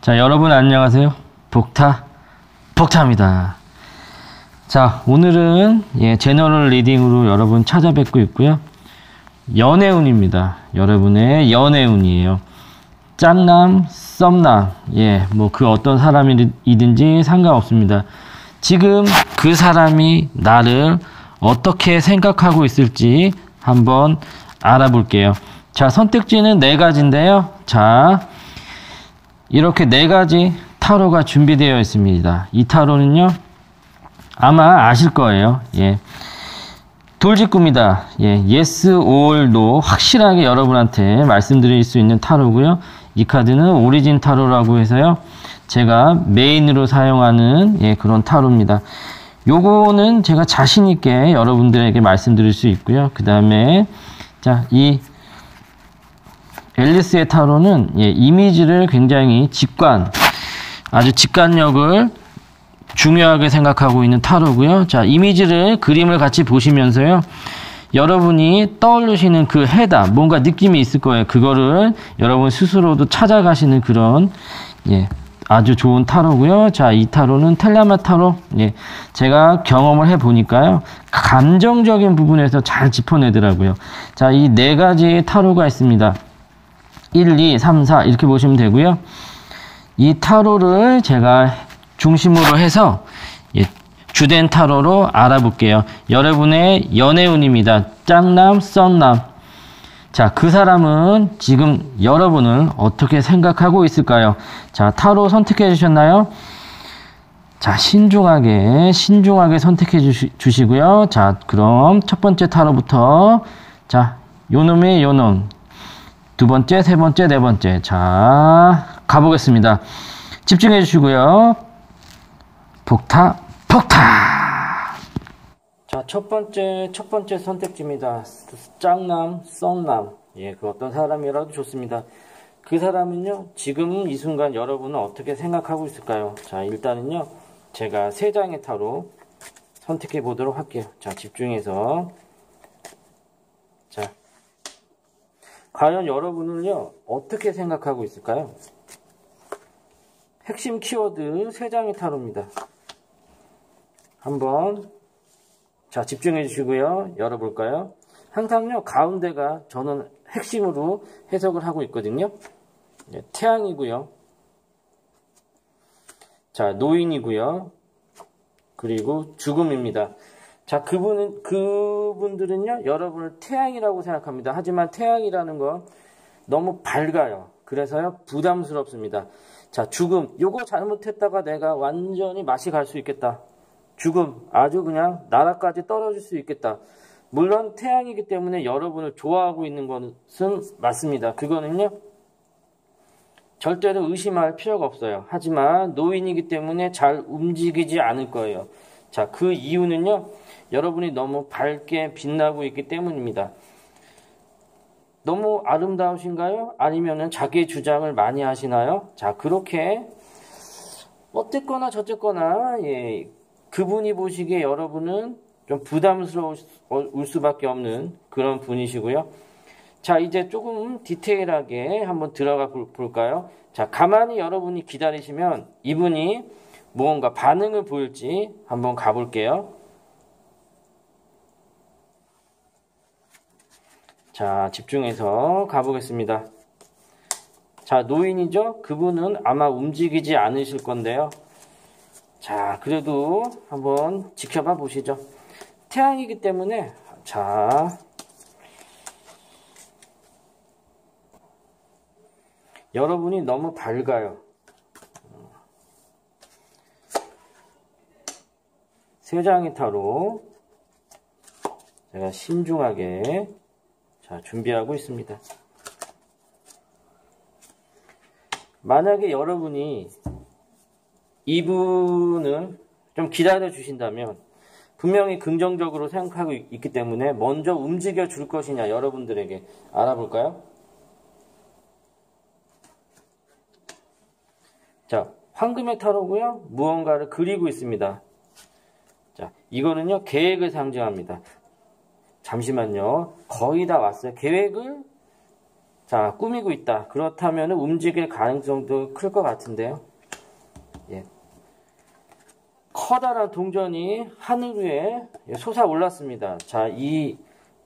자, 여러분 안녕하세요. 복타, 복타입니다. 자, 오늘은 예, 제너럴 리딩으로 여러분 찾아뵙고 있고요. 연애운입니다. 여러분의 연애운이에요. 짝남, 썸남, 예, 뭐 그 어떤 사람이든지 상관없습니다. 지금 그 사람이 나를 어떻게 생각하고 있을지 한번 알아볼게요. 자, 선택지는 네 가지인데요. 자, 이렇게 네 가지 타로가 준비되어 있습니다. 이 타로는요, 아마 아실 거예요. 예. 돌직구입니다. 예, yes or no 확실하게 여러분한테 말씀드릴 수 있는 타로고요. 이 카드는 오리진 타로라고 해서요. 제가 메인으로 사용하는 예, 그런 타로입니다. 요거는 제가 자신 있게 여러분들에게 말씀드릴 수 있고요. 그 다음에 자, 이 앨리스의 타로는 예, 이미지를 굉장히 직관, 아주 직관력을 중요하게 생각하고 있는 타로고요. 자, 이미지를 그림을 같이 보시면서요. 여러분이 떠올리시는 그 해다, 뭔가 느낌이 있을 거예요. 그거를 여러분 스스로도 찾아가시는 그런 예, 아주 좋은 타로고요. 자, 이 타로는 텔라마 타로. 예, 제가 경험을 해 보니까요. 감정적인 부분에서 잘 짚어내더라고요. 자, 이 네 가지 타로가 있습니다. 1, 2, 3, 4 이렇게 보시면 되고요. 이 타로를 제가 중심으로 해서 예, 주된 타로로 알아볼게요. 여러분의 연애운입니다. 짱남, 썸남. 자, 그 사람은 지금 여러분을 어떻게 생각하고 있을까요? 자, 타로 선택해 주셨나요? 자, 신중하게, 신중하게 선택해 주시, 주시고요. 자, 그럼 첫 번째 타로부터, 자, 요놈의 요놈. 두 번째, 세 번째, 네 번째. 자, 가보겠습니다. 집중해 주시고요. 폭타, 폭타! 자, 첫 번째, 첫 번째 선택지입니다. 짱남, 썸남. 예, 그 어떤 사람이라도 좋습니다. 그 사람은요, 지금 이 순간 여러분은 어떻게 생각하고 있을까요? 자, 일단은요, 제가 세 장의 타로 선택해 보도록 할게요. 자, 집중해서. 자, 과연 여러분은요, 어떻게 생각하고 있을까요? 핵심 키워드 세 장의 타로입니다. 한번 자 집중해 주시고요. 열어볼까요? 항상요 가운데가 저는 핵심으로 해석을 하고 있거든요. 네, 태양이고요. 자 노인이고요. 그리고 죽음입니다. 자 그분은 그분들은요 여러분을 태양이라고 생각합니다. 하지만 태양이라는 건 너무 밝아요. 그래서요 부담스럽습니다. 자 죽음 요거 잘못했다가 내가 완전히 맛이 갈 수 있겠다. 죽음, 아주 그냥 나라까지 떨어질 수 있겠다. 물론 태양이기 때문에 여러분을 좋아하고 있는 것은 맞습니다. 그거는요, 절대로 의심할 필요가 없어요. 하지만 노인이기 때문에 잘 움직이지 않을 거예요. 자, 그 이유는요, 여러분이 너무 밝게 빛나고 있기 때문입니다. 너무 아름다우신가요? 아니면 자기 주장을 많이 하시나요? 자, 그렇게 어쨌거나 저쨌거나 예, 그분이 보시기에 여러분은 좀 부담스러울 수밖에 없는 그런 분이시고요. 자, 이제 조금 디테일하게 한번 들어가 볼까요? 자, 가만히 여러분이 기다리시면 이분이 무언가 반응을 보일지 한번 가볼게요. 자, 집중해서 가보겠습니다. 자, 노인이죠? 그분은 아마 움직이지 않으실 건데요. 자, 그래도 한번 지켜봐 보시죠. 태양이기 때문에, 자, 여러분이 너무 밝아요. 세 장의 타로 제가 신중하게 자 준비하고 있습니다. 만약에 여러분이 이분을 좀 기다려 주신다면 분명히 긍정적으로 생각하고 있기 때문에 먼저 움직여 줄 것이냐 여러분들에게 알아볼까요? 자, 황금의 타로고요. 무언가를 그리고 있습니다. 자, 이거는요. 계획을 상징합니다. 잠시만요. 거의 다 왔어요. 계획을 자, 꾸미고 있다. 그렇다면 움직일 가능성도 클 것 같은데요. 예. 커다란 동전이 하늘 위에 솟아 올랐습니다. 자, 이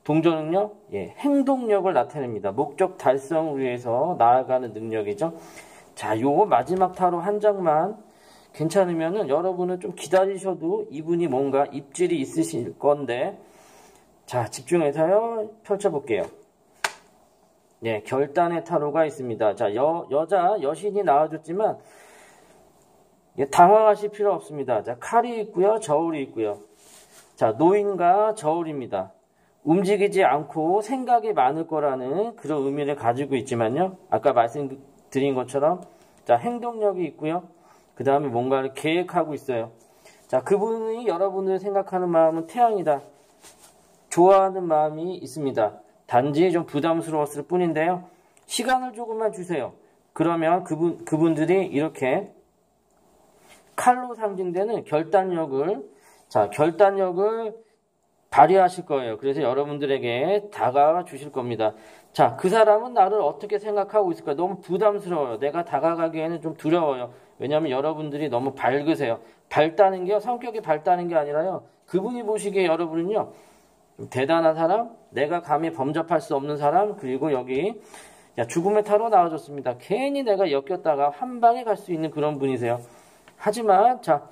동전은요, 예, 행동력을 나타냅니다. 목적 달성을 위해서 나아가는 능력이죠. 자, 요 마지막 타로 한 장만 괜찮으면은 여러분은 좀 기다리셔도 이분이 뭔가 입질이 있으실 건데, 자, 집중해서요, 펼쳐볼게요. 예, 결단의 타로가 있습니다. 자, 여, 여자, 여신이 나와줬지만, 예, 당황하실 필요 없습니다. 자, 칼이 있고요, 저울이 있고요. 자, 노인과 저울입니다. 움직이지 않고 생각이 많을 거라는 그런 의미를 가지고 있지만요. 아까 말씀드린 것처럼 자, 행동력이 있고요. 그 다음에 뭔가를 계획하고 있어요. 자, 그분이 여러분을 생각하는 마음은 태양이다. 좋아하는 마음이 있습니다. 단지 좀 부담스러웠을 뿐인데요. 시간을 조금만 주세요. 그러면 그분, 그분들이 이렇게 칼로 상징되는 결단력을, 자, 결단력을 발휘하실 거예요. 그래서 여러분들에게 다가와 주실 겁니다. 자, 그 사람은 나를 어떻게 생각하고 있을까? 너무 부담스러워요. 내가 다가가기에는 좀 두려워요. 왜냐하면 여러분들이 너무 밝으세요. 밝다는 게요, 성격이 밝다는 게 아니라요. 그분이 보시기에 여러분은요, 대단한 사람, 내가 감히 범접할 수 없는 사람, 그리고 여기 죽음의 타로 나와줬습니다. 괜히 내가 엮였다가 한 방에 갈 수 있는 그런 분이세요. 하지만 자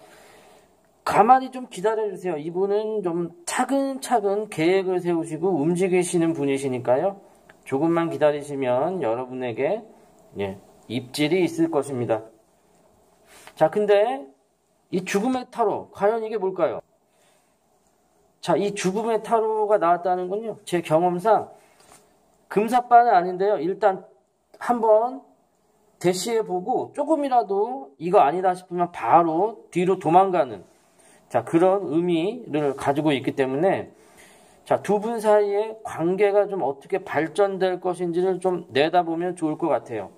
가만히 좀 기다려주세요. 이분은 좀 차근차근 계획을 세우시고 움직이시는 분이시니까요. 조금만 기다리시면 여러분에게 예, 입질이 있을 것입니다. 자, 근데 이 죽음의 타로 과연 이게 뭘까요? 자, 이 죽음의 타로가 나왔다는 건요. 제 경험상 금사빠는 아닌데요. 일단 한번 대시해 보고 조금이라도 이거 아니다 싶으면 바로 뒤로 도망가는 자, 그런 의미를 가지고 있기 때문에 자, 두 분 사이의 관계가 좀 어떻게 발전될 것인지를 좀 내다보면 좋을 것 같아요.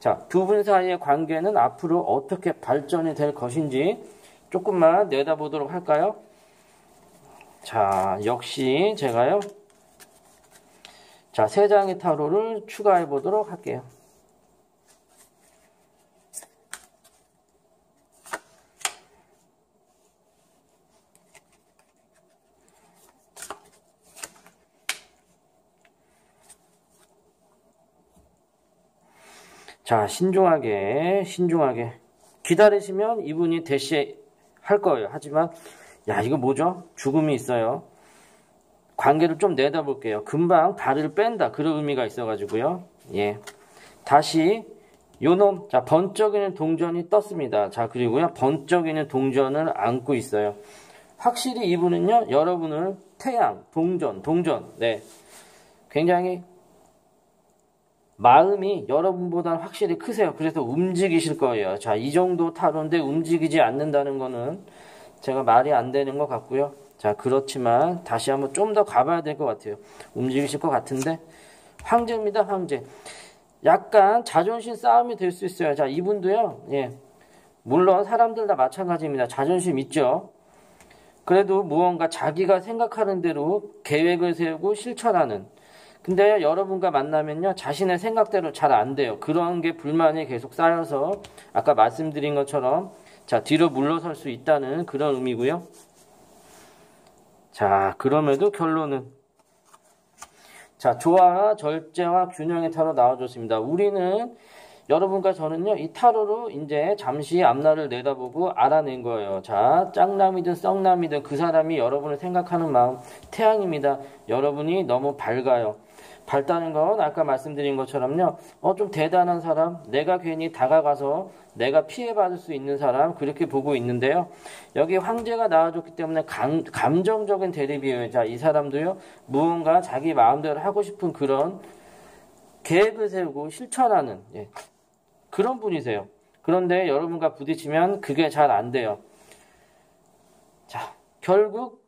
자, 두 분 사이의 관계는 앞으로 어떻게 발전이 될 것인지 조금만 내다보도록 할까요? 자, 역시 제가요. 자, 세 장의 타로를 추가해 보도록 할게요. 자, 신중하게, 신중하게. 기다리시면 이분이 대시할 거예요. 하지만 야, 이거 뭐죠? 죽음이 있어요. 관계를 좀 내다볼게요. 금방 다리를 뺀다. 그런 의미가 있어가지고요. 예. 다시, 요놈, 자, 번쩍이는 동전이 떴습니다. 자, 그리고요, 번쩍이는 동전을 안고 있어요. 확실히 이분은요, 여러분을 태양, 동전, 동전, 네. 굉장히 마음이 여러분보다 확실히 크세요. 그래서 움직이실 거예요. 자, 이 정도 타로인데 움직이지 않는다는 거는 제가 말이 안 되는 것 같고요. 자, 그렇지만 다시 한번 좀 더 가봐야 될 것 같아요. 움직이실 것 같은데 황제입니다, 황제. 약간 자존심 싸움이 될 수 있어요. 자, 이분도요. 예. 물론 사람들 다 마찬가지입니다. 자존심 있죠. 그래도 무언가 자기가 생각하는 대로 계획을 세우고 실천하는. 근데 여러분과 만나면요. 자신의 생각대로 잘 안 돼요. 그런 게 불만이 계속 쌓여서 아까 말씀드린 것처럼 자, 뒤로 물러설 수 있다는 그런 의미고요. 자, 그럼에도 결론은 자, 조화와 절제와 균형의 타로 나와줬습니다. 우리는 여러분과 저는요, 이 타로로 이제 잠시 앞날을 내다보고 알아낸 거예요. 자, 짱남이든 썩남이든 그 사람이 여러분을 생각하는 마음, 태양입니다. 여러분이 너무 밝아요. 밝다는 건 아까 말씀드린 것처럼요, 어, 좀 대단한 사람, 내가 괜히 다가가서 내가 피해받을 수 있는 사람, 그렇게 보고 있는데요. 여기 황제가 나와줬기 때문에 감, 감정적인 대립이에요. 자, 이 사람도요, 무언가 자기 마음대로 하고 싶은 그런 계획을 세우고 실천하는, 예, 그런 분이세요. 그런데 여러분과 부딪히면 그게 잘 안 돼요. 자, 결국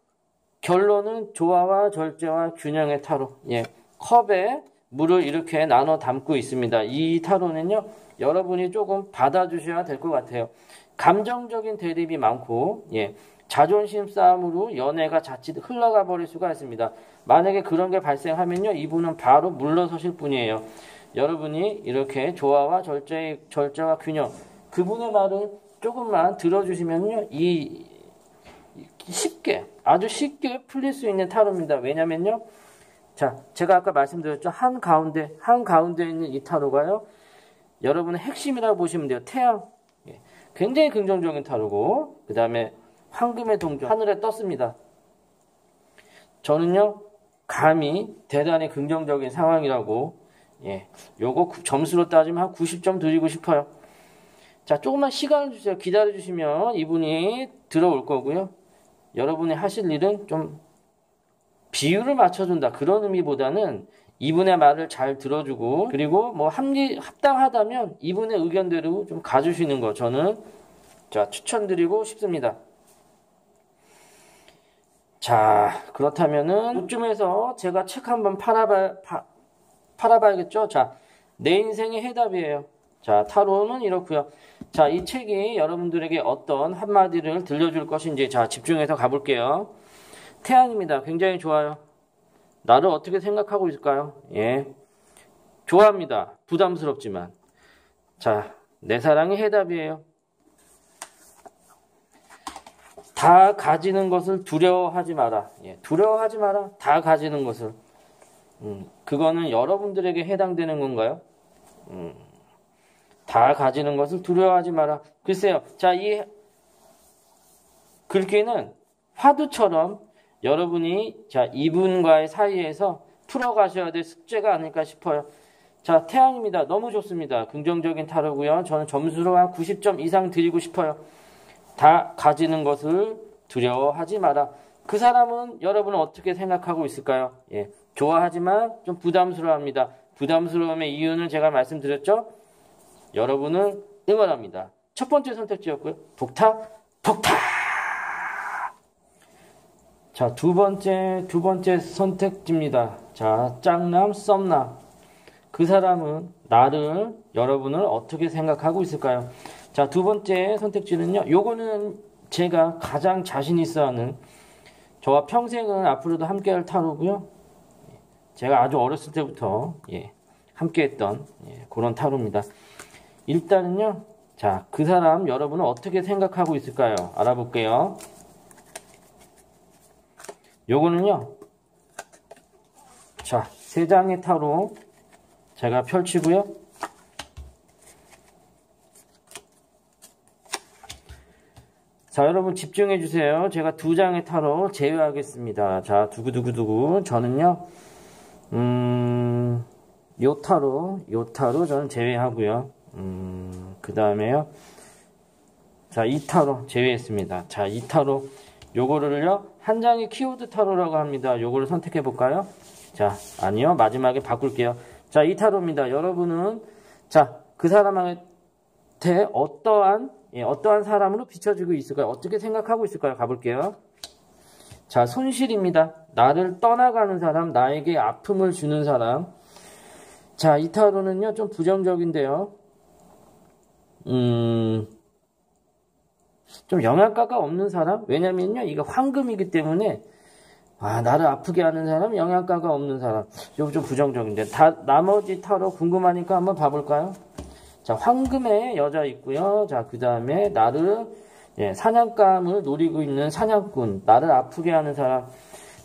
결론은 조화와 절제와 균형의 타로. 예. 컵에 물을 이렇게 나눠 담고 있습니다. 이 타로는요, 여러분이 조금 받아주셔야 될 것 같아요. 감정적인 대립이 많고, 예, 자존심 싸움으로 연애가 자칫 흘러가 버릴 수가 있습니다. 만약에 그런 게 발생하면요, 이분은 바로 물러서실 분이에요. 여러분이 이렇게 조화와 절제의, 절제와 균형 그분의 말을 조금만 들어주시면요 이 쉽게 아주 쉽게 풀릴 수 있는 타로입니다. 왜냐면요 자 제가 아까 말씀드렸죠 한 가운데 한 가운데 있는 이 타로가요 여러분의 핵심이라고 보시면 돼요 태양 예. 굉장히 긍정적인 타로고 그 다음에 황금의 동전 하늘에 떴습니다. 저는요 감히 대단히 긍정적인 상황이라고 예, 요거 점수로 따지면 한 90점 드리고 싶어요. 자, 조금만 시간을 주세요. 기다려 주시면 이분이 들어올 거고요. 여러분이 하실 일은 좀 비율을 맞춰준다. 그런 의미보다는 이분의 말을 잘 들어주고 그리고 뭐 합리 합당하다면 이분의 의견대로 좀 가주시는 거 저는 자 추천드리고 싶습니다. 자 그렇다면은 이쯤에서 제가 책 한번 팔아봐 파, 팔아봐야겠죠. 자, 내 인생의 해답이에요. 자, 타로는 이렇고요. 자, 이 책이 여러분들에게 어떤 한마디를 들려줄 것인지 자, 집중해서 가볼게요. 태양입니다. 굉장히 좋아요. 나를 어떻게 생각하고 있을까요? 예. 좋아합니다. 부담스럽지만. 자, 내 사랑의 해답이에요. 다 가지는 것을 두려워하지 마라. 예, 두려워하지 마라. 다 가지는 것을. 음, 그거는 여러분들에게 해당되는 건가요? 음, 다 가지는 것을 두려워하지 마라. 글쎄요. 자, 이 글귀는 화두처럼 여러분이 자, 이분과의 사이에서 풀어가셔야 될 숙제가 아닐까 싶어요. 자, 태양입니다. 너무 좋습니다. 긍정적인 타로고요. 저는 점수로 한 90점 이상 드리고 싶어요. 다 가지는 것을 두려워하지 마라. 그 사람은 여러분은 어떻게 생각하고 있을까요? 예. 좋아하지만 좀 부담스러워합니다. 부담스러움의 이유는 제가 말씀드렸죠? 여러분을 응원합니다. 첫 번째 선택지였고요. 독탁, 독탁! 자, 두 번째, 두 번째 선택지입니다. 자, 짱남, 썸남. 그 사람은 나를, 여러분을 어떻게 생각하고 있을까요? 자, 두 번째 선택지는요. 요거는 제가 가장 자신 있어 하는 저와 평생은 앞으로도 함께 할 타로고요. 제가 아주 어렸을 때부터 예, 함께 했던 예, 그런 타로입니다. 일단은요, 자, 그 사람 여러분은 어떻게 생각하고 있을까요? 알아볼게요. 요거는요, 자, 세 장의 타로 제가 펼치고요. 자, 여러분 집중해 주세요. 제가 두 장의 타로 제외하겠습니다. 자, 두구두구두구. 저는요, 음, 요 타로, 요 타로 저는 제외하고요. 음, 그 다음에요. 자, 이 타로 제외했습니다. 자, 이 타로. 요거를요, 한 장의 키워드 타로라고 합니다. 요거를 선택해 볼까요? 자, 아니요. 마지막에 바꿀게요. 자, 이 타로입니다. 여러분은, 자, 그 사람한테 어떠한, 예, 어떠한 사람으로 비춰지고 있을까요? 어떻게 생각하고 있을까요? 가볼게요. 자, 손실입니다. 나를 떠나가는 사람, 나에게 아픔을 주는 사람. 자, 이 타로는요, 좀 부정적인데요. 음, 좀 영양가가 없는 사람? 왜냐면요, 이거 황금이기 때문에, 아, 나를 아프게 하는 사람, 영양가가 없는 사람. 이거 좀 부정적인데. 다, 나머지 타로 궁금하니까 한번 봐볼까요? 자, 황금의 여자 있고요. 자, 그 다음에 나를, 예, 사냥감을 노리고 있는 사냥꾼, 나를 아프게 하는 사람.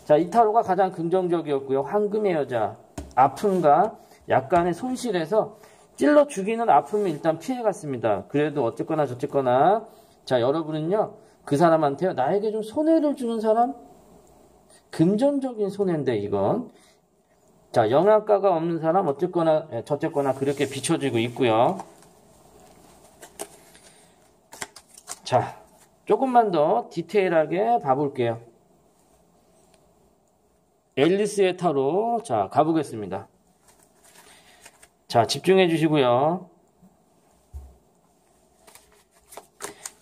자, 이 타로가 가장 긍정적이었고요. 황금의 여자, 아픔과 약간의 손실에서 찔러 죽이는 아픔을 일단 피해갔습니다. 그래도 어쨌거나 저쨌거나 자 여러분은요 그 사람한테요 나에게 좀 손해를 주는 사람 금전적인 손해인데 이건 자 영양가가 없는 사람 어쨌거나 예, 저쨌거나 그렇게 비춰지고 있고요. 자 조금만 더 디테일하게 봐볼게요. 앨리스의 타로 자 가보겠습니다. 자 집중해 주시고요.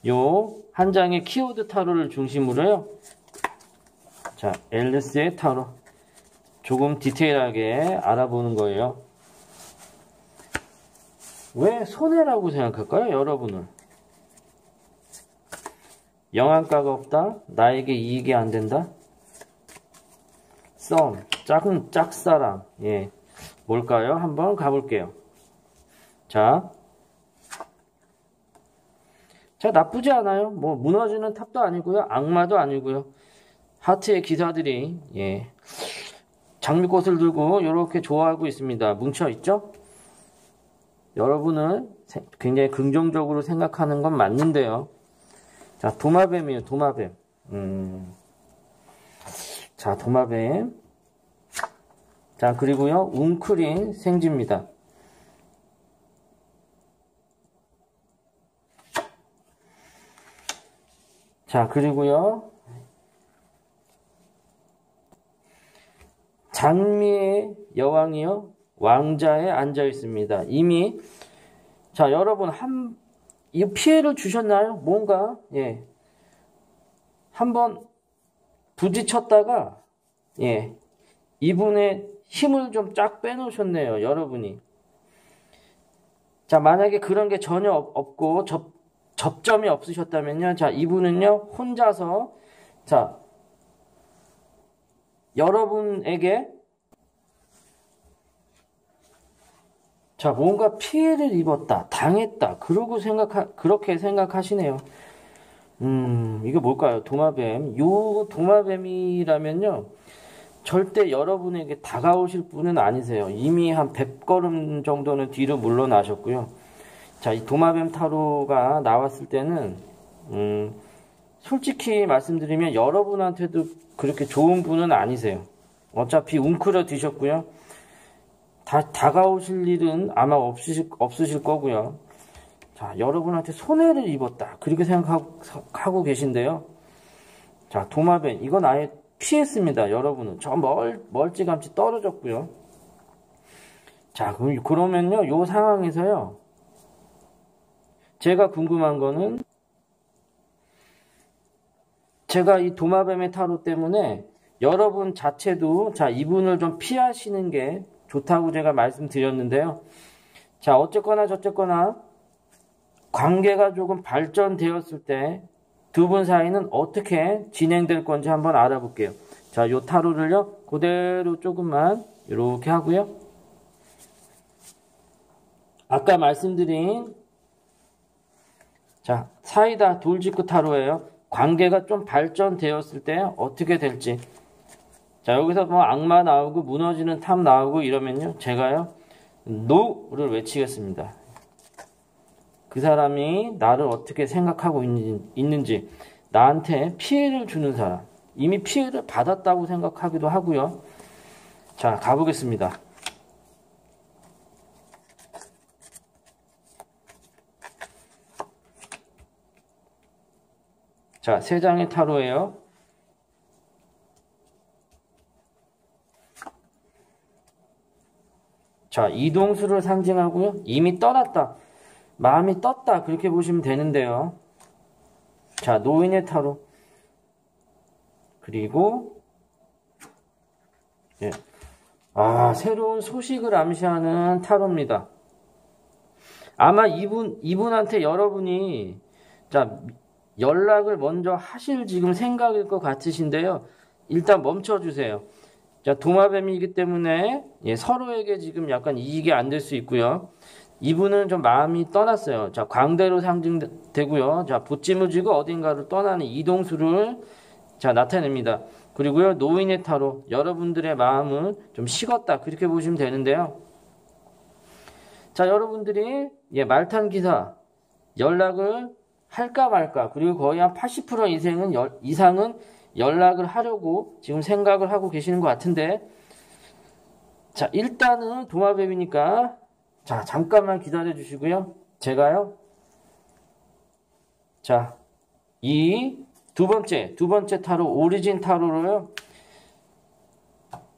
요 한 장의 키워드 타로를 중심으로요. 자 앨리스의 타로 조금 디테일하게 알아보는 거예요. 왜 손해라고 생각할까요? 여러분을. 영양가가 없다? 나에게 이익이 안 된다? 썸, 짝은 짝사랑, 예. 뭘까요? 한번 가볼게요. 자. 자, 나쁘지 않아요. 뭐, 무너지는 탑도 아니고요. 악마도 아니고요. 하트의 기사들이, 예. 장미꽃을 들고 이렇게 좋아하고 있습니다. 뭉쳐 있죠? 여러분은 굉장히 긍정적으로 생각하는 건 맞는데요. 자, 도마뱀이에요, 도마뱀. 음. 자, 도마뱀. 자, 그리고요, 웅크린 생지입니다. 자, 그리고요, 장미의 여왕이요, 왕자에 앉아 있습니다. 이미, 자, 여러분, 한, 이 피해를 주셨나요? 뭔가, 예. 한번 부딪혔다가, 예. 이분의 힘을 좀 쫙 빼놓으셨네요, 여러분이. 자, 만약에 그런 게 전혀 없고, 접, 접점이 없으셨다면요. 자, 이분은요, 혼자서, 자, 여러분에게 자, 뭔가 피해를 입었다, 당했다, 그러고 생각하, 그렇게 생각하시네요. 음, 이게 뭘까요? 도마뱀. 요 도마뱀이라면요, 절대 여러분에게 다가오실 분은 아니세요. 이미 한 100걸음 정도는 뒤로 물러나셨고요. 자, 이 도마뱀 타로가 나왔을 때는, 음, 솔직히 말씀드리면 여러분한테도 그렇게 좋은 분은 아니세요. 어차피 웅크려 드셨고요. 다, 다가오실 일은 아마 없으실, 없으실 거고요. 자, 여러분한테 손해를 입었다. 그렇게 생각하고 계신데요. 자, 도마뱀. 이건 아예 피했습니다. 여러분은. 저 멀, 멀찌감치 떨어졌고요. 자, 그럼, 그러면요. 요 상황에서요. 제가 궁금한 거는 제가 이 도마뱀의 타로 때문에 여러분 자체도 자 이분을 좀 피하시는 게 좋다고 제가 말씀드렸는데요. 자 어쨌거나 저쨌거나 관계가 조금 발전되었을 때 두 분 사이는 어떻게 진행될 건지 한번 알아볼게요. 자, 요 타로를요, 그대로 조금만 이렇게 하고요. 아까 말씀드린 자, 사이다 돌직구 타로예요. 관계가 좀 발전되었을 때 어떻게 될지. 자, 여기서 뭐 악마 나오고 무너지는 탑 나오고 이러면요. 제가요. no를 외치겠습니다. 그 사람이 나를 어떻게 생각하고 있는지, 나한테 피해를 주는 사람, 이미 피해를 받았다고 생각하기도 하고요. 자, 가보겠습니다. 자, 세 장의 타로예요. 자, 이동수를 상징하고요. 이미 떠났다. 마음이 떴다. 그렇게 보시면 되는데요. 자, 노인의 타로. 그리고, 예. 아, 새로운 소식을 암시하는 타로입니다. 아마 이분, 이분한테 여러분이, 자, 연락을 먼저 하실 지금 생각일 것 같으신데요. 일단 멈춰주세요. 자, 도마뱀이기 때문에 예, 서로에게 지금 약간 이익이 안 될 수 있고요. 이분은 좀 마음이 떠났어요. 자, 광대로 상징되고요. 자, 쥐고 어딘가를 떠나는 이동수를 자, 나타냅니다. 그리고요, 노인의 타로. 여러분들의 마음은 좀 식었다. 그렇게 보시면 되는데요. 자, 여러분들이, 예, 말탄 기사, 연락을 할까 말까. 그리고 거의 한 80% 이상은, 이상은 연락을 하려고 지금 생각을 하고 계시는 것 같은데, 자, 일단은 도마뱀이니까 자, 잠깐만 기다려 주시고요. 제가요. 자, 이 두 번째, 두 번째 타로, 오리진 타로로요.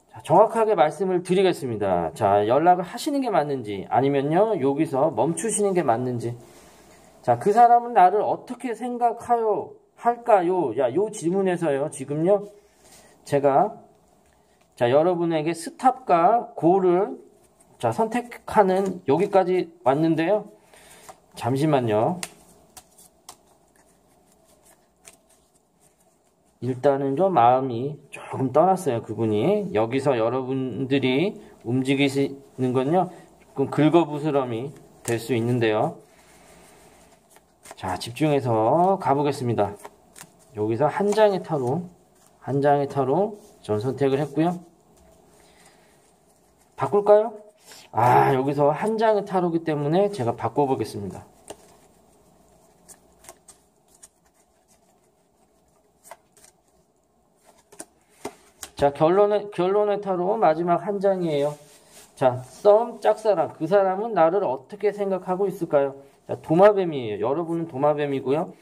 자, 정확하게 말씀을 드리겠습니다. 자, 연락을 하시는 게 맞는지, 아니면요, 여기서 멈추시는 게 맞는지. 자, 그 사람은 나를 어떻게 생각하요, 할까요? 야, 요 질문에서요, 지금요, 제가, 자, 여러분에게 스탑과 고를 자, 선택하는 여기까지 왔는데요. 잠시만요. 일단은 좀 마음이 조금 떠났어요. 그분이. 여기서 여러분들이 움직이시는 건요. 조금 긁어부스럼이 될 수 있는데요. 자, 집중해서 가보겠습니다. 여기서 한 장의 타로, 한 장의 타로 전 선택을 했고요. 바꿀까요? 아, 여기서 한 장의 타로기 때문에 제가 바꿔보겠습니다. 자, 결론의, 결론의 타로 마지막 한 장이에요. 자, 썸 짝사랑. 그 사람은 나를 어떻게 생각하고 있을까요? 자, 도마뱀이에요. 여러분은 도마뱀이고요.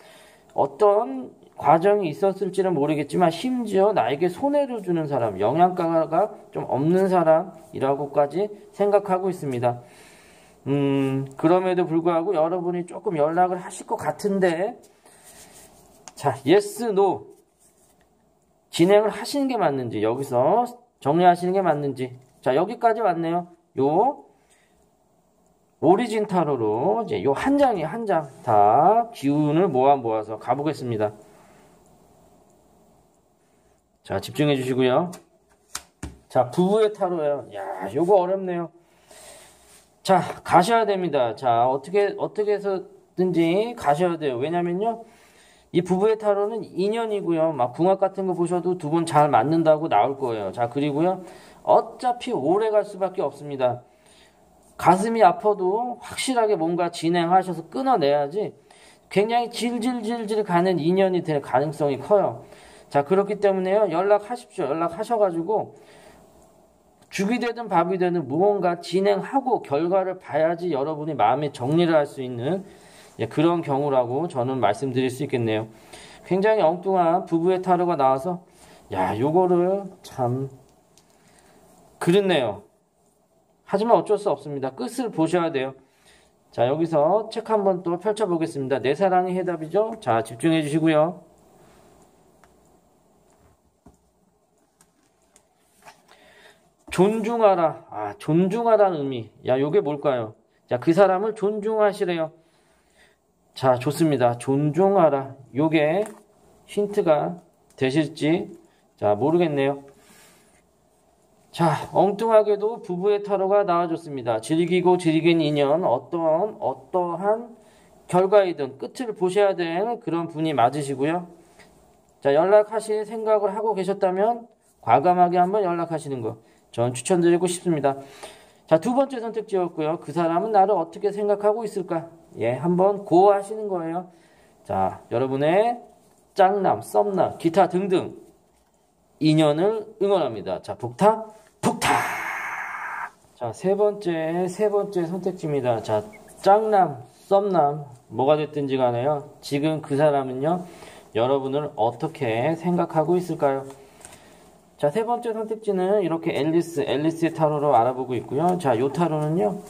어떤 과정이 있었을지는 모르겠지만 심지어 나에게 손해를 주는 사람, 영양가가 좀 없는 사람이라고까지 생각하고 있습니다. 음, 그럼에도 불구하고 여러분이 조금 연락을 하실 것 같은데 자, yes, no 진행을 하시는 게 맞는지 여기서 정리하시는 게 맞는지 자, 여기까지 왔네요. 요 오리진 타로로 이제 요 한 장이 한 장 다 기운을 모아 모아서 가보겠습니다. 자, 집중해 주시고요. 자, 부부의 타로예요. 야, 요거 어렵네요. 자, 가셔야 됩니다. 자, 어떻게 어떻게 해서든지 가셔야 돼요. 왜냐면요. 이 부부의 타로는 인연이고요. 막 궁합 같은 거 보셔도 두 분 잘 맞는다고 나올 거예요. 자, 그리고요. 어차피 오래 갈 수밖에 없습니다. 가슴이 아파도 확실하게 뭔가 진행하셔서 끊어내야지 굉장히 질질질질 가는 인연이 될 가능성이 커요. 자, 그렇기 때문에요. 연락하십시오. 연락하셔가지고 죽이 되든 밥이 되든 무언가 진행하고 결과를 봐야지 여러분이 마음의 정리를 할 수 있는 예, 그런 경우라고 저는 말씀드릴 수 있겠네요. 굉장히 엉뚱한 부부의 타로가 나와서 야, 요거를 참 그렇네요. 하지만 어쩔 수 없습니다. 끝을 보셔야 돼요. 자, 여기서 책 한번 또 펼쳐보겠습니다. 내 사랑의 해답이죠? 자, 집중해 주시고요. 존중하라. 아, 존중하라는 의미. 야, 요게 뭘까요? 자, 그 사람을 존중하시래요. 자, 좋습니다. 존중하라. 요게 힌트가 되실지, 자, 모르겠네요. 자, 엉뚱하게도 부부의 타로가 나와줬습니다. 즐기고 즐긴 인연, 어떠한, 어떠한 결과이든 끝을 보셔야 되는 그런 분이 맞으시고요. 자, 연락하실 생각을 하고 계셨다면 과감하게 한번 연락하시는 거. 전 추천드리고 싶습니다. 자, 두 번째 선택지였고요. 그 사람은 나를 어떻게 생각하고 있을까? 예, 한번 고하시는 거예요. 자, 여러분의 짱남, 썸남, 기타 등등 인연을 응원합니다. 자, 북탁, 북탁! 자, 세 번째, 세 번째 선택지입니다. 자, 짱남, 썸남, 뭐가 됐든지 간에요. 지금 그 사람은요, 여러분을 어떻게 생각하고 있을까요? 자, 세 번째 선택지는 이렇게 앨리스, 앨리스의 타로로 알아보고 있고요. 자, 요 타로는요.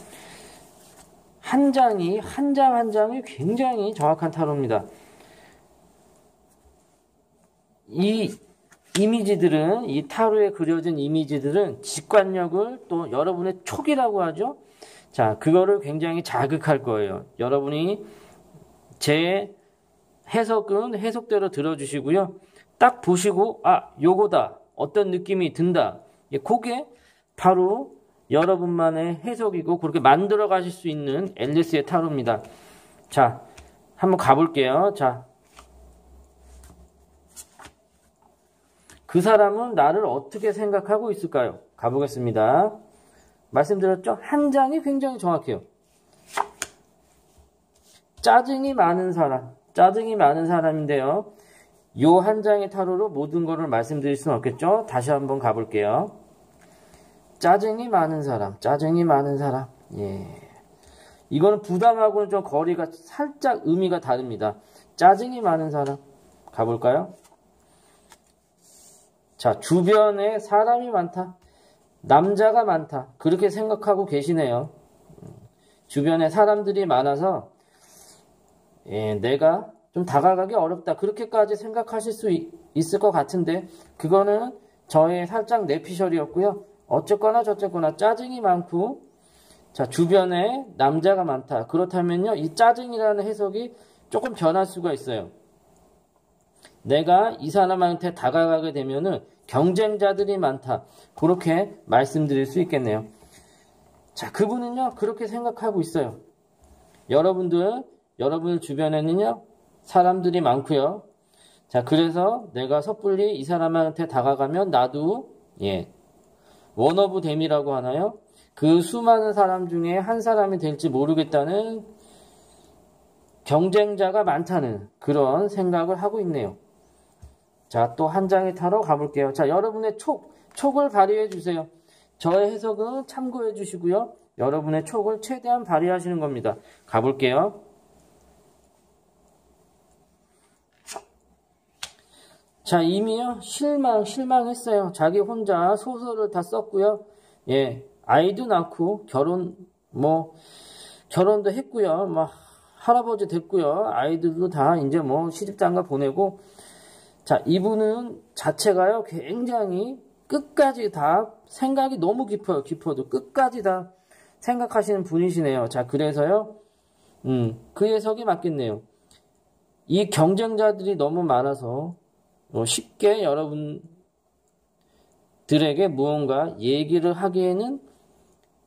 한 장이, 한 장 한 장이 굉장히 정확한 타로입니다. 이 이미지들은, 이 타로에 그려진 이미지들은 직관력을 또 여러분의 촉이라고 하죠. 자, 그거를 굉장히 자극할 거예요. 여러분이 제 해석은 해석대로 들어주시고요. 딱 보시고, 아, 요거다. 어떤 느낌이 든다. 그게 바로 여러분만의 해석이고 그렇게 만들어 가실 수 있는 앨리스의 타로입니다. 자, 한번 가볼게요. 자, 그 사람은 나를 어떻게 생각하고 있을까요? 가보겠습니다. 말씀드렸죠? 한 장이 굉장히 정확해요. 짜증이 많은 사람, 짜증이 많은 사람인데요. 요 한 장의 타로로 모든 것을 말씀드릴 수는 없겠죠? 다시 한번 가볼게요. 짜증이 많은 사람, 짜증이 많은 사람. 예. 이거는 부담하고는 좀 거리가 살짝 의미가 다릅니다. 짜증이 많은 사람. 가볼까요? 자, 주변에 사람이 많다. 남자가 많다. 그렇게 생각하고 계시네요. 주변에 사람들이 많아서, 예, 내가 좀 다가가기 어렵다. 그렇게까지 생각하실 수 있, 을 것 같은데 그거는 저의 살짝 내피셜이었고요. 어쨌거나 저쨌거나 짜증이 많고 자 주변에 남자가 많다. 그렇다면요 이 짜증이라는 해석이 조금 변할 수가 있어요. 내가 이 사람한테 다가가게 되면은 경쟁자들이 많다. 그렇게 말씀드릴 수 있겠네요. 자, 그분은요, 그렇게 생각하고 있어요. 여러분들, 여러분 주변에는요, 사람들이 많고요. 자, 그래서 내가 섣불리 이 사람한테 다가가면 나도, 예, 원어브 댐이라고 하나요? 그 수많은 사람 중에 한 사람이 될지 모르겠다는 경쟁자가 많다는 그런 생각을 하고 있네요. 자, 또 한 장의 타로 가볼게요. 자, 여러분의 촉, 촉을 발휘해 주세요. 저의 해석은 참고해 주시고요. 여러분의 촉을 최대한 발휘하시는 겁니다. 가볼게요. 자, 이미요, 실망, 실망했어요. 자기 혼자 소설을 다 썼고요. 예, 아이도 낳고, 결혼, 뭐, 결혼도 했고요. 막, 할아버지 됐고요. 아이들도 다 이제 뭐 시집장가 보내고, 자, 이분은 자체가요, 굉장히 끝까지 다 생각이 너무 깊어요. 깊어도 끝까지 다 생각하시는 분이시네요. 자, 그래서요, 음, 그 해석이 맞겠네요. 이 경쟁자들이 너무 많아서 뭐 쉽게 여러분들에게 무언가 얘기를 하기에는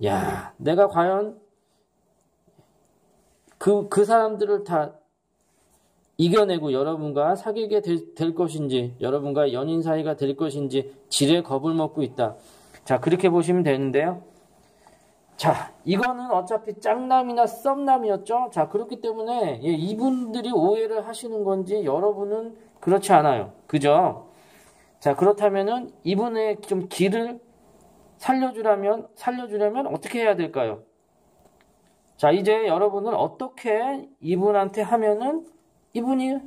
야, 내가 과연 그, 그 사람들을 다 이겨내고 여러분과 사귀게 될, 될, 것인지, 여러분과 연인 사이가 될 것인지, 지레 겁을 먹고 있다. 자, 그렇게 보시면 되는데요. 자, 이거는 어차피 짱남이나 썸남이었죠? 자, 그렇기 때문에, 예, 이분들이 오해를 하시는 건지, 여러분은 그렇지 않아요. 그죠? 자, 그렇다면은, 이분의 좀 길을 살려주려면, 살려주려면 어떻게 해야 될까요? 자, 이제 여러분은 어떻게 이분한테 하면은 이분이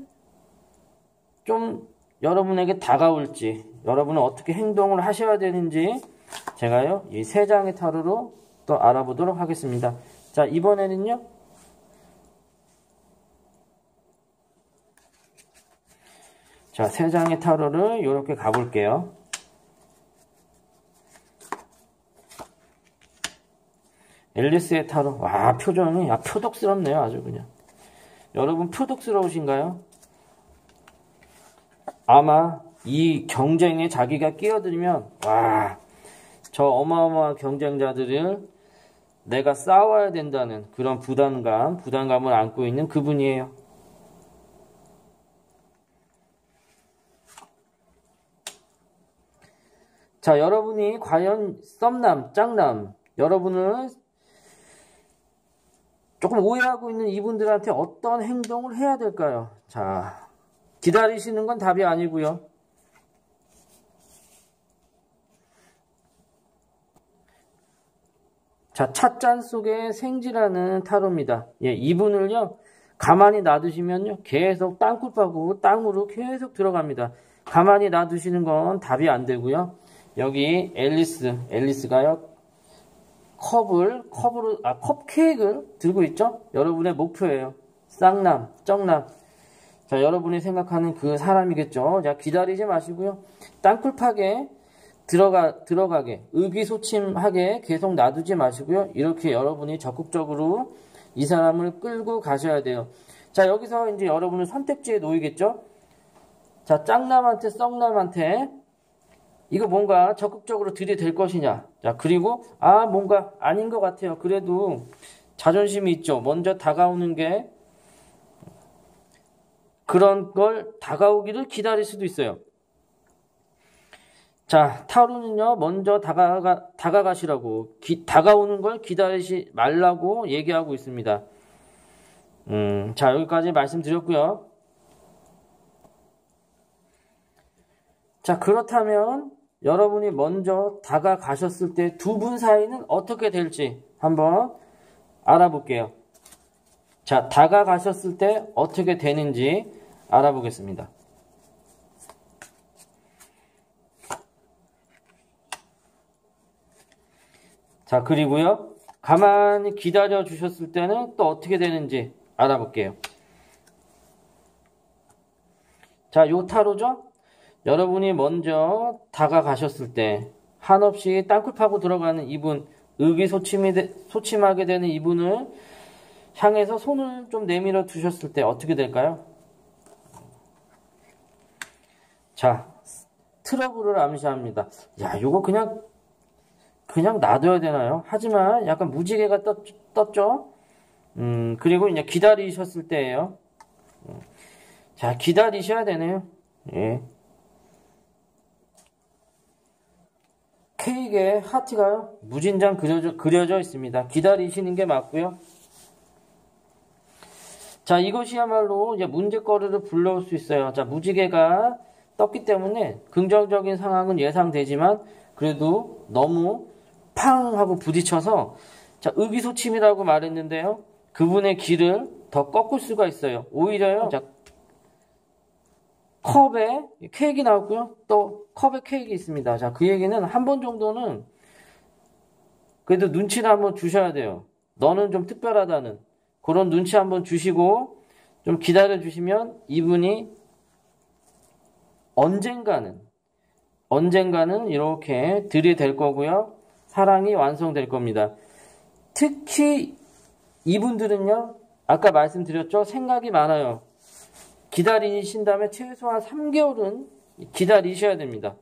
좀 여러분에게 다가올지, 여러분은 어떻게 행동을 하셔야 되는지 제가요, 이 세 장의 타로로 또 알아보도록 하겠습니다. 자, 이번에는요, 자, 세 장의 타로를 이렇게 가볼게요. 앨리스의 타로. 와, 표정이, 야, 표독스럽네요. 아주 그냥. 여러분, 표독스러우신가요? 아마 이 경쟁에 자기가 끼어들면, 와, 저 어마어마한 경쟁자들을 내가 싸워야 된다는 그런 부담감, 부담감을 안고 있는 그분이에요. 자, 여러분이 과연 썸남, 짱남, 여러분을 조금 오해하고 있는 이분들한테 어떤 행동을 해야 될까요? 자, 기다리시는 건 답이 아니고요. 자, 찻잔 속에 생지라는 타로입니다. 예, 이분을요, 가만히 놔두시면요, 계속 땅굴 파고 땅으로 계속 들어갑니다. 가만히 놔두시는 건 답이 안 되고요. 여기 앨리스, 앨리스가요, 컵을, 컵으로, 아, 컵케이크를 들고 있죠? 여러분의 목표예요. 쌍남, 쩡남. 자, 여러분이 생각하는 그 사람이겠죠? 자, 기다리지 마시고요. 땅굴파게 들어가, 들어가게, 의기소침하게 계속 놔두지 마시고요. 이렇게 여러분이 적극적으로 이 사람을 끌고 가셔야 돼요. 자, 여기서 이제 여러분은 선택지에 놓이겠죠? 자, 짱남한테, 썩남한테 이거 뭔가 적극적으로 들이댈 것이냐. 자, 그리고, 아, 뭔가 아닌 것 같아요. 그래도 자존심이 있죠. 먼저 다가오는 게 그런 걸 다가오기를 기다릴 수도 있어요. 자, 타로는요, 먼저 다가가, 다가가시라고, 기, 다가오는 걸 기다리지 말라고 얘기하고 있습니다. 음, 자, 여기까지 말씀드렸고요. 자, 그렇다면 여러분이 먼저 다가가셨을 때 두 분 사이는 어떻게 될지 한번 알아볼게요. 자, 다가가셨을 때 어떻게 되는지 알아보겠습니다. 자, 그리고요. 가만히 기다려 주셨을 때는 또 어떻게 되는지 알아볼게요. 자, 요 타로죠? 여러분이 먼저 다가가셨을 때 한없이 땅굴 파고 들어가는 이분, 의기소침이 소침하게 되는 이분을 향해서 손을 좀 내밀어 두셨을 때 어떻게 될까요? 자, 트러블을 암시합니다. 야, 요거 그냥, 그냥 놔둬야 되나요? 하지만 약간 무지개가 떴, 떴죠? 음, 그리고 이제 기다리셨을 때예요 음. 자, 기다리셔야 되네요. 예. 케이크에 하트가요, 무진장 그려져, 그려져 있습니다. 기다리시는 게 맞고요. 자, 이것이야말로 이제 문제거리를 불러올 수 있어요. 자, 무지개가 떴기 때문에 긍정적인 상황은 예상되지만 그래도 너무 팡 하고 부딪혀서 자, 의기소침이라고 말했는데요. 그분의 길을 더 꺾을 수가 있어요. 오히려요. 자, 컵에 케이크 나왔고요. 또 컵에 케이크 있습니다. 자, 그 얘기는 한 번 정도는 그래도 눈치를 한번 주셔야 돼요. 너는 좀 특별하다는 그런 눈치 한번 주시고 좀 기다려 주시면 이분이 언젠가는 언젠가는 이렇게 들이댈 거고요. 사랑이 완성될 겁니다. 특히 이분들은요. 아까 말씀드렸죠. 생각이 많아요. 기다리신 다음에 최소한 3개월은 기다리셔야 됩니다.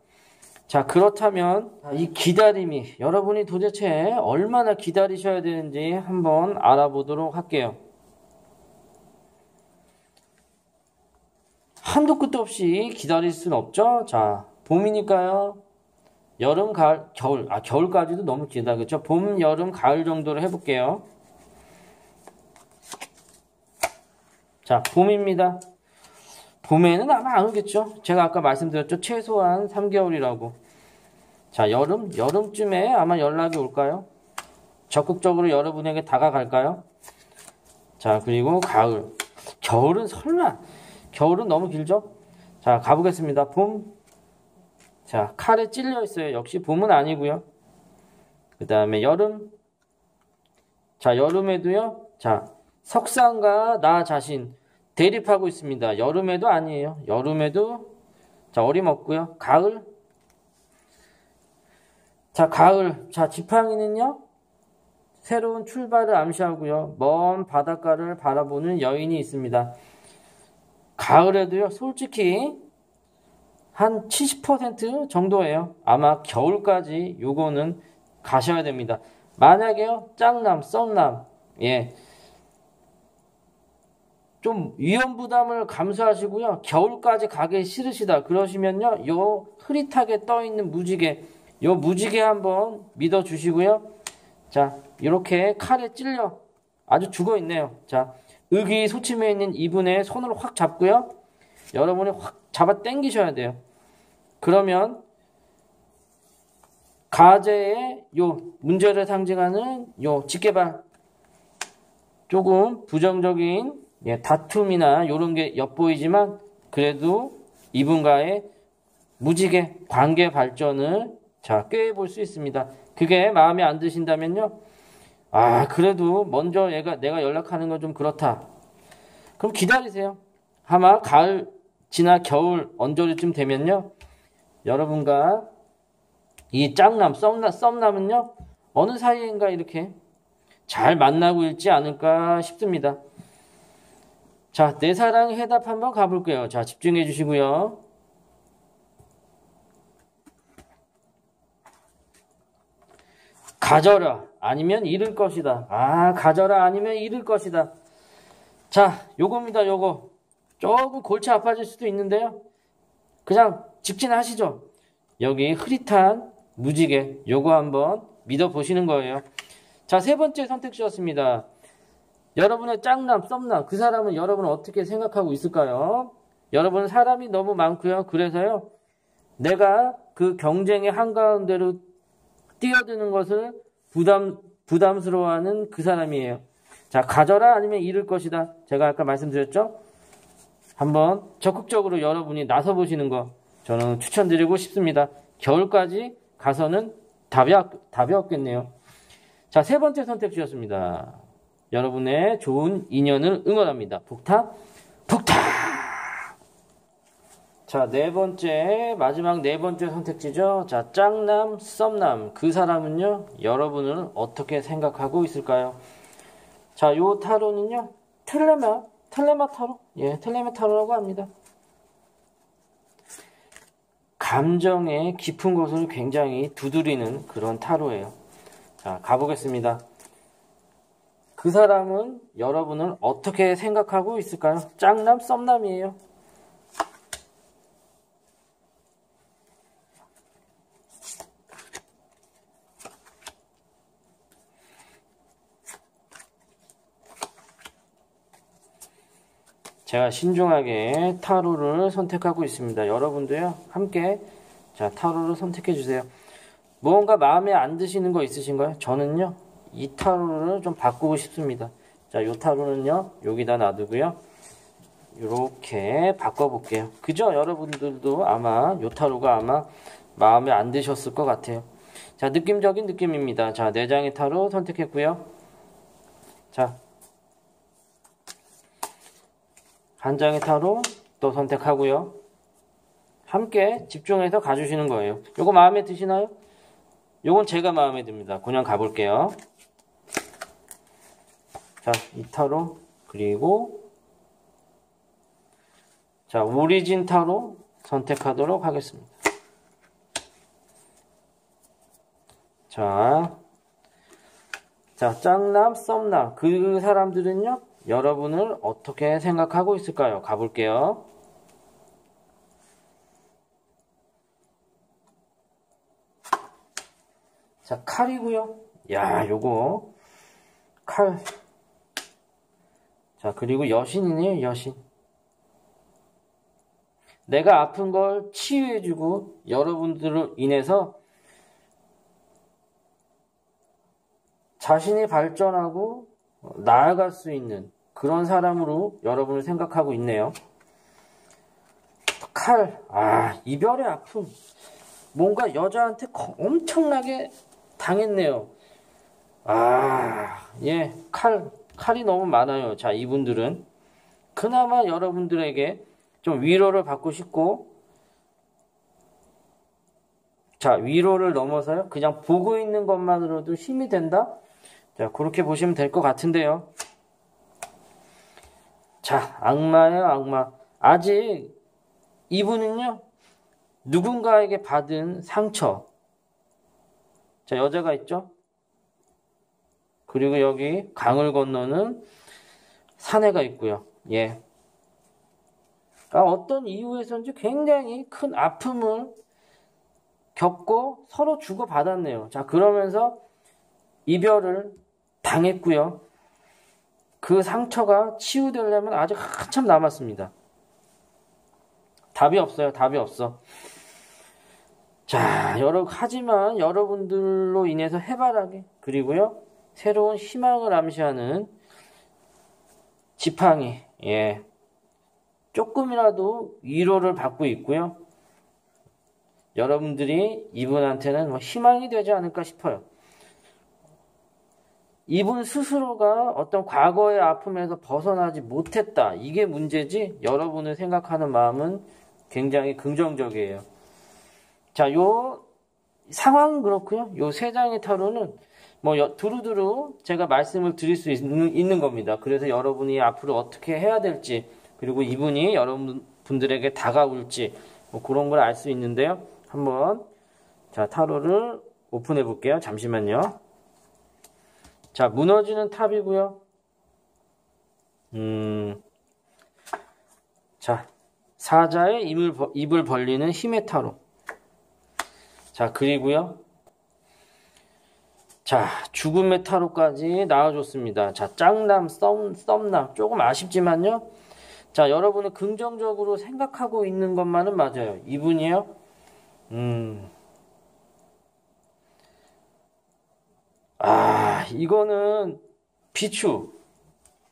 자, 그렇다면 이 기다림이 여러분이 도대체 얼마나 기다리셔야 되는지 한번 알아보도록 할게요. 한도 끝도 없이 기다릴 수는 없죠. 자, 봄이니까요. 여름, 가을, 겨울. 아, 겨울까지도 너무 길다. 그렇죠? 봄, 여름, 가을 정도로 해 볼게요. 자, 봄입니다. 봄에는 아마 안 오겠죠. 제가 아까 말씀드렸죠. 최소한 3개월이라고. 자, 여름, 여름쯤에 아마 연락이 올까요? 적극적으로 여러분에게 다가갈까요? 자, 그리고 가을. 겨울은 설마, 겨울은 너무 길죠? 자, 가보겠습니다. 봄. 자, 칼에 찔려 있어요. 역시 봄은 아니고요. 그 다음에 여름. 자, 여름에도요. 자, 석상과 나 자신 대립하고 있습니다. 여름에도 아니에요. 여름에도 자, 어림없고요. 가을. 자, 가을. 자, 지팡이는요. 새로운 출발을 암시하고요. 먼 바닷가를 바라보는 여인이 있습니다. 가을에도요, 솔직히 한 70% 정도예요. 아마 겨울까지 요거는 가셔야 됩니다. 만약에요, 짱남, 썸남, 예. 좀 위험 부담을 감수하시고요. 겨울까지 가기 싫으시다. 그러시면요, 요 흐릿하게 떠 있는 무지개, 요 무지개 한번 믿어 주시고요. 자, 이렇게 칼에 찔려 아주 죽어 있네요. 자, 의기소침해 있는 이분의 손을 확 잡고요. 여러분이 확 잡아 당기셔야 돼요. 그러면 가제의 요 문제를 상징하는 요 직계발 조금 부정적인 예, 다툼이나 이런 게 엿보이지만 그래도 이분과의 무지개 관계 발전을 자 꾀해 볼 수 있습니다. 그게 마음에 안 드신다면요. 아, 그래도 먼저 얘가 내가 연락하는 건 좀 그렇다. 그럼 기다리세요. 아마 가을 지나 겨울 언저리쯤 되면요. 여러분과 이 짱남, 썸남, 썸남은요. 어느 사이인가 이렇게 잘 만나고 있지 않을까 싶습니다. 자, 내 사랑 해답 한번 가볼게요. 자, 집중해 주시고요. 가져라. 아니면 잃을 것이다. 아, 가져라 아니면 잃을 것이다. 자, 요겁니다, 요거. 조금 골치 아파질 수도 있는데요. 그냥 직진하시죠. 여기 흐릿한 무지개, 요거 한번 믿어 보시는 거예요. 자, 세 번째 선택지였습니다. 여러분의 짱남, 썸남, 그 사람은 여러분은 어떻게 생각하고 있을까요? 여러분 사람이 너무 많고요. 그래서요. 내가 그 경쟁의 한가운데로 뛰어드는 것을 부담, 부담스러워하는 그 사람이에요. 자, 가져라 아니면 잃을 것이다. 제가 아까 말씀드렸죠? 한번 적극적으로 여러분이 나서보시는 거 저는 추천드리고 싶습니다. 겨울까지 가서는 답이, 답이 없겠네요. 자, 세 번째 선택지였습니다. 여러분의 좋은 인연을 응원합니다. 북탁, 북탁! 자, 네 번째, 마지막 네 번째 선택지죠. 자, 짱남, 썸남. 그 사람은요, 여러분은 어떻게 생각하고 있을까요? 자, 요 타로는요, 텔레마, 텔레마 타로. 예, 텔레마 타로라고 합니다. 감정의 깊은 곳을 굉장히 두드리는 그런 타로예요. 자, 가보겠습니다. 그 사람은 여러분을 어떻게 생각하고 있을까요? 짱남, 썸남이에요. 제가 신중하게 타로를 선택하고 있습니다. 여러분도요, 함께 자 타로를 선택해 주세요. 무언가 마음에 안 드시는 거 있으신가요? 저는요, 이 타로를 좀 바꾸고 싶습니다. 자, 요 타로는요, 여기다 놔두고요. 이렇게 바꿔볼게요. 그죠? 여러분들도 아마 요 타로가 아마 마음에 안 드셨을 것 같아요. 자, 느낌적인 느낌입니다. 자, 네 장의 타로 선택했고요. 자, 한 장의 타로 또 선택하고요. 함께 집중해서 가주시는 거예요. 요거 마음에 드시나요? 요건 제가 마음에 듭니다. 그냥 가볼게요. 자, 이 타로 그리고 자, 오리진 타로 선택하도록 하겠습니다. 자, 자, 짱남, 썸남. 그 사람들은요, 여러분을 어떻게 생각하고 있을까요? 가볼게요. 자, 칼이고요. 야, 요거 칼. 자, 그리고 여신이네요, 여신. 내가 아픈 걸 치유해주고 여러분들로 인해서 자신이 발전하고 나아갈 수 있는 그런 사람으로 여러분을 생각하고 있네요. 칼, 아, 이별의 아픔. 뭔가 여자한테 엄청나게 당했네요. 아, 예, 칼, 칼이 너무 많아요. 자, 이분들은. 그나마 여러분들에게 좀 위로를 받고 싶고, 자, 위로를 넘어서요. 그냥 보고 있는 것만으로도 힘이 된다? 자, 그렇게 보시면 될 것 같은데요. 자, 악마예요, 악마. 아직 이분은요, 누군가에게 받은 상처. 자, 여자가 있죠? 그리고 여기 강을 건너는 사내가 있고요. 예. 아, 어떤 이유에서인지 굉장히 큰 아픔을 겪고 서로 주고받았네요. 자, 그러면서 이별을 당했고요. 그 상처가 치유되려면 아직 한참 남았습니다. 답이 없어요. 답이 없어. 자, 여러 하지만 여러분들로 인해서 해바라기 그리고요 새로운 희망을 암시하는 지팡이 예 조금이라도 위로를 받고 있고요. 여러분들이 이분한테는 뭐 희망이 되지 않을까 싶어요. 이분 스스로가 어떤 과거의 아픔에서 벗어나지 못했다. 이게 문제지 여러분을 생각하는 마음은 굉장히 긍정적이에요. 자, 요 상황은 그렇고요. 요 세 장의 타로는 뭐 두루두루 제가 말씀을 드릴 수 있는, 있는 겁니다. 그래서 여러분이 앞으로 어떻게 해야 될지 그리고 이분이 여러분들에게 다가올지 뭐 그런 걸 알 수 있는데요. 한번 자 타로를 오픈해 볼게요. 잠시만요. 자, 무너지는 탑이고요. 음, 자, 사자의 입을, 입을 벌리는 힘의 타로. 자, 그리고요. 자, 죽음의 타로까지 나와줬습니다. 자, 짱남, 썸, 썸남. 조금 아쉽지만요. 자, 여러분은 긍정적으로 생각하고 있는 것만은 맞아요. 이분이요. 음, 아, 이거는 비추.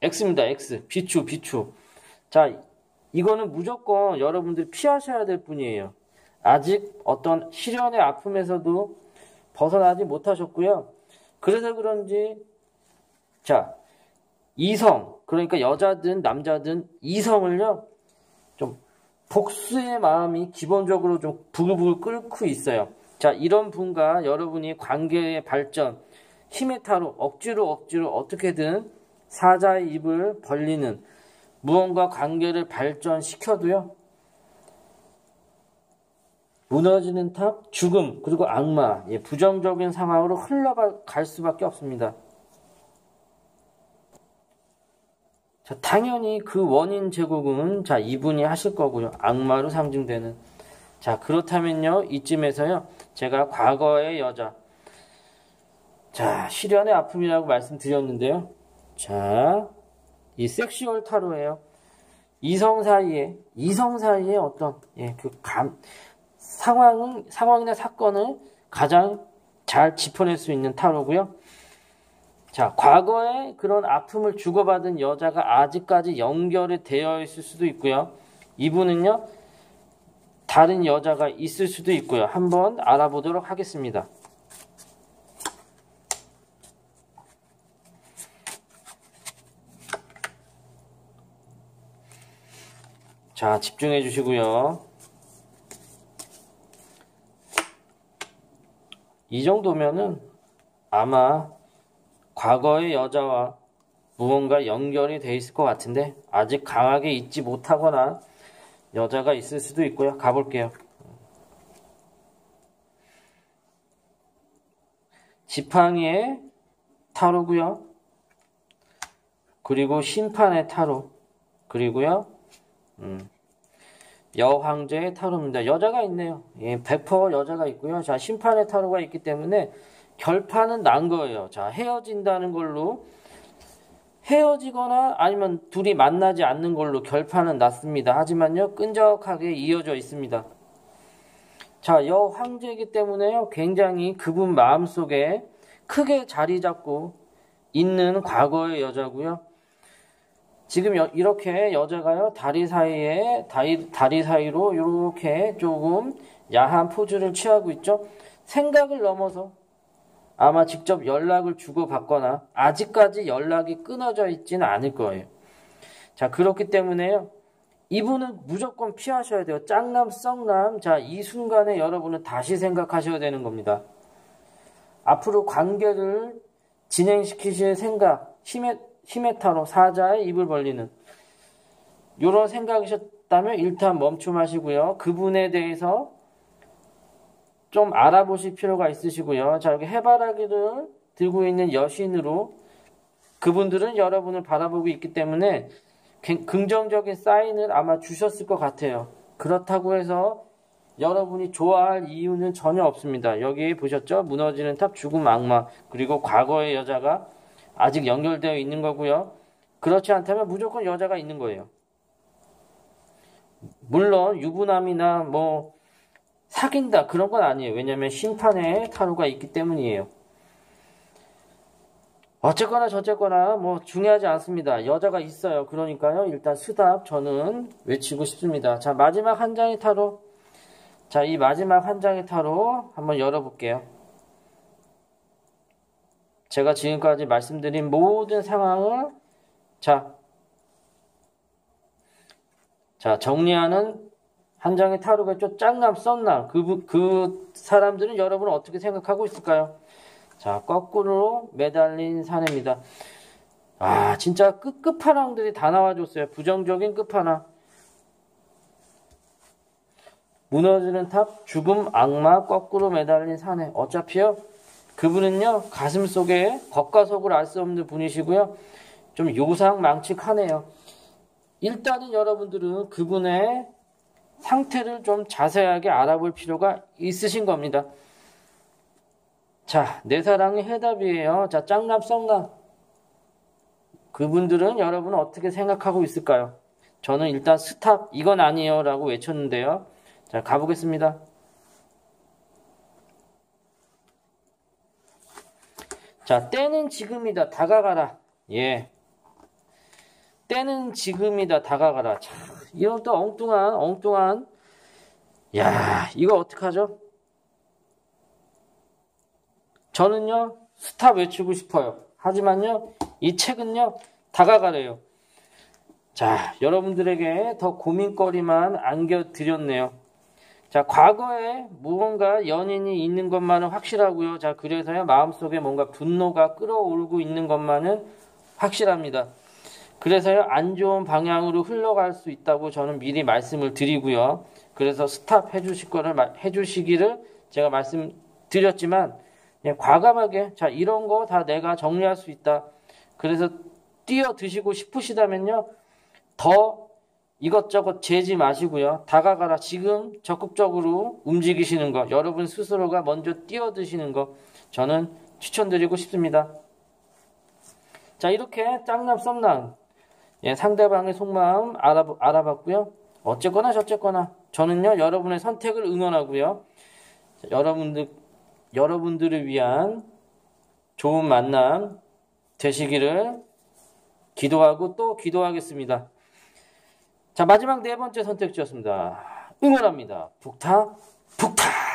X입니다. X. 비추, 비추. 자, 이거는 무조건 여러분들이 피하셔야 될 뿐이에요. 아직 어떤 시련의 아픔에서도 벗어나지 못하셨고요. 그래서 그런지, 자, 이성, 그러니까 여자든 남자든 이성을요, 좀 복수의 마음이 기본적으로 좀 부글부글 끓고 있어요. 자, 이런 분과 여러분이 관계의 발전, 힘의 타로 억지로 억지로 어떻게든 사자의 입을 벌리는 무언가 관계를 발전시켜도요. 무너지는 탑, 죽음, 그리고 악마, 예, 부정적인 상황으로 흘러갈 수밖에 없습니다. 자, 당연히 그 원인 제공은 자, 이분이 하실 거고요. 악마로 상징되는. 자, 그렇다면요, 이쯤에서요, 제가 과거의 여자, 자, 실연의 아픔이라고 말씀드렸는데요. 자, 이 sexual 타로예요. 이성 사이에, 이성 사이에 어떤, 예, 그 감, 상황은, 상황이나 사건을 가장 잘 짚어낼 수 있는 타로고요. 자, 과거에 그런 아픔을 주고받은 여자가 아직까지 연결이 되어 있을 수도 있고요. 이분은요, 다른 여자가 있을 수도 있고요. 한번 알아보도록 하겠습니다. 자, 집중해 주시고요. 이 정도면은 아마 과거의 여자와 무언가 연결이 돼 있을 것 같은데 아직 강하게 잊지 못하거나 여자가 있을 수도 있고요. 가볼게요. 지팡이의 타로고요. 그리고 심판의 타로. 그리고요. 음, 여황제의 타로입니다. 여자가 있네요. 예, 100% 여자가 있고요. 자, 심판의 타로가 있기 때문에 결판은 난 거예요. 자, 헤어진다는 걸로 헤어지거나 아니면 둘이 만나지 않는 걸로 결판은 났습니다. 하지만요, 끈적하게 이어져 있습니다. 자, 여황제이기 때문에요, 굉장히 그분 마음속에 크게 자리 잡고 있는 과거의 여자고요. 지금 여, 이렇게 여자가요 다리 사이에 다리, 다리 사이로 이렇게 조금 야한 포즈를 취하고 있죠. 생각을 넘어서 아마 직접 연락을 주고 받거나 아직까지 연락이 끊어져 있지는 않을 거예요. 자 그렇기 때문에요. 이분은 무조건 피하셔야 돼요. 짱남 썩남 자 이 순간에 여러분은 다시 생각하셔야 되는 겁니다. 앞으로 관계를 진행시키실 생각 힘에 히메타로 사자의 입을 벌리는 이런 생각이셨다면 일단 멈춤하시고요. 그분에 대해서 좀 알아보실 필요가 있으시고요. 자 여기 해바라기를 들고 있는 여신으로 그분들은 여러분을 바라보고 있기 때문에 긍정적인 사인을 아마 주셨을 것 같아요. 그렇다고 해서 여러분이 좋아할 이유는 전혀 없습니다. 여기 보셨죠? 무너지는 탑, 죽음 악마, 그리고 과거의 여자가 아직 연결되어 있는 거고요. 그렇지 않다면 무조건 여자가 있는 거예요. 물론 유부남이나 뭐 사귄다 그런 건 아니에요. 왜냐하면 심판의 타로가 있기 때문이에요. 어쨌거나 저쨌거나 뭐 중요하지 않습니다. 여자가 있어요. 그러니까요. 일단 스탑 저는 외치고 싶습니다. 자 마지막 한 장의 타로 자 이 마지막 한 장의 타로 한번 열어볼게요. 제가 지금까지 말씀드린 모든 상황을 자, 자 정리하는 한 장의 타로겠죠. 짱남, 썸남. 그, 그 사람들은 여러분은 어떻게 생각하고 있을까요? 자, 거꾸로 매달린 사내입니다. 아, 진짜 끝, 끝판왕들이 다 나와줬어요. 부정적인 끝판왕. 무너지는 탑, 죽음, 악마, 거꾸로 매달린 사내. 어차피요, 그분은요, 가슴 속에 겉과 속을 알 수 없는 분이시고요. 좀 요상망측하네요. 일단은 여러분들은 그분의 상태를 좀 자세하게 알아볼 필요가 있으신 겁니다. 자, 내 사랑의 해답이에요. 자, 짝남, 썸남. 그분들은 여러분은 어떻게 생각하고 있을까요? 저는 일단 스탑, 이건 아니에요. 라고 외쳤는데요. 자, 가보겠습니다. 자, 때는 지금이다. 다가가라. 예. 때는 지금이다. 다가가라. 자, 이런 또 엉뚱한, 엉뚱한. 야, 이거 어떡하죠? 저는요, 스탑 외치고 싶어요. 하지만요, 이 책은요, 다가가래요. 자, 여러분들에게 더 고민거리만 안겨드렸네요. 자, 과거에 무언가 연인이 있는 것만은 확실하고요. 자, 그래서요, 마음속에 뭔가 분노가 끌어올고 있는 것만은 확실합니다. 그래서요, 안 좋은 방향으로 흘러갈 수 있다고 저는 미리 말씀을 드리고요. 그래서 스탑 해주실 거를, 마- 해주시기를 제가 말씀드렸지만, 과감하게, 자, 이런 거 다 내가 정리할 수 있다. 그래서 뛰어 드시고 싶으시다면요, 더 이것저것 재지 마시고요. 다가가라. 지금 적극적으로 움직이시는 거, 여러분 스스로가 먼저 뛰어드시는 거, 저는 추천드리고 싶습니다. 자, 이렇게 짱남 썸남, 예, 상대방의 속마음 알아보, 알아봤고요. 어쨌거나 저쨌거나, 저는요, 여러분의 선택을 응원하고요. 자, 여러분들, 여러분들을 위한 좋은 만남 되시기를 기도하고 또 기도하겠습니다. 자, 마지막 네 번째 선택지였습니다. 응원합니다. 북타, 북타!